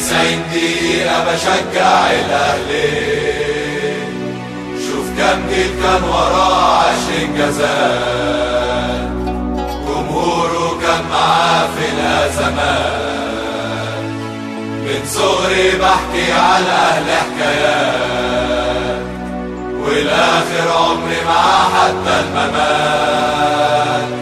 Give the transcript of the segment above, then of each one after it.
تسعين دقيقة بشجع الأهلين شوف كم جيل كان وراه عشرين جزاء. جمهوره كان معاه في الأزمات من صغري بحكي على الأهل حكايات. والآخر عمري معاه حتى الممات.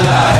الأزمات من